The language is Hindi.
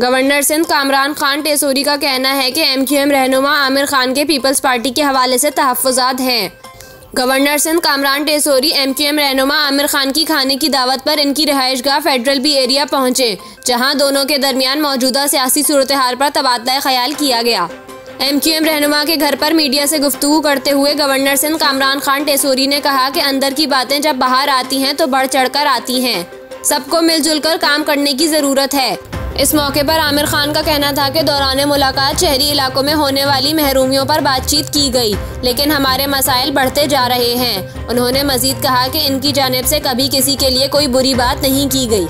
गवर्नर सिंध कामरान खान टेसोरी का कहना है कि एम क्यू एम रहनुमा आमिर खान के पीपल्स पार्टी के हवाले से तहफ़ात हैं। Governor Sindh Kamran Tessori M Q M रहनुमा आमिर खान की खाने की दावत पर इनकी रहायश गाह फेडरल बी एरिया पहुँचे, जहाँ दोनों के दरमियान मौजूदा सियासी सूरत हाल पर तबादला ख्याल किया गया। एम क्यू एम रहनुमा के घर पर मीडिया से गुफ्तु करते हुए गवर्नर सिंध कामरान खान टेसोरी ने कहा कि अंदर की बातें जब बाहर आती हैं तो बढ़ चढ़ कर आती हैं। सबको मिलजुल कर काम करने की ज़रूरत है। इस मौके पर आमिर खान का कहना था कि दौरान मुलाकात शहरी इलाकों में होने वाली महरूमियों पर बातचीत की गई, लेकिन हमारे मसाइल बढ़ते जा रहे हैं। उन्होंने मजीद कहा कि इनकी जानब से कभी किसी के लिए कोई बुरी बात नहीं की गई।